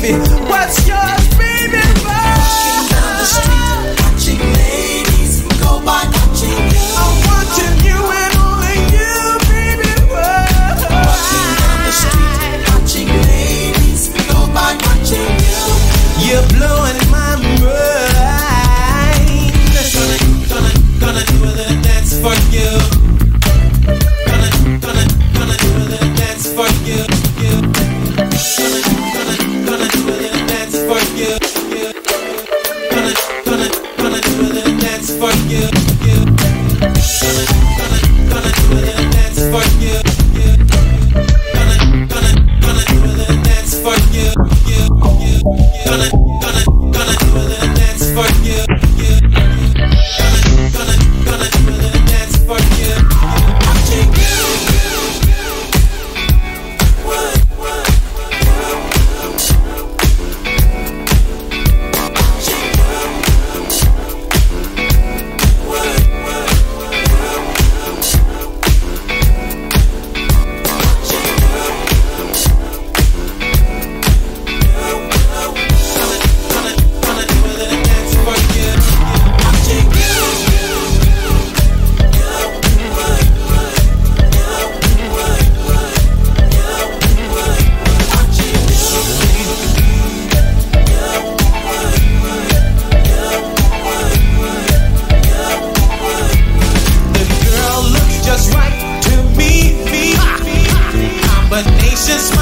baby. What's yours, baby? Walking down the street, watching ladies go by, watching you. I'm watching you and only you, baby. Walking down the street, watching ladies go by, watching you. You're blowing my mind. Gonna, gonna, gonna do a little dance for you. fuck you. Gonna, gonna, gonna do a little dance for you. Gonna, gonna, gonna do a little dance for you. you. you. Gonna, gonna just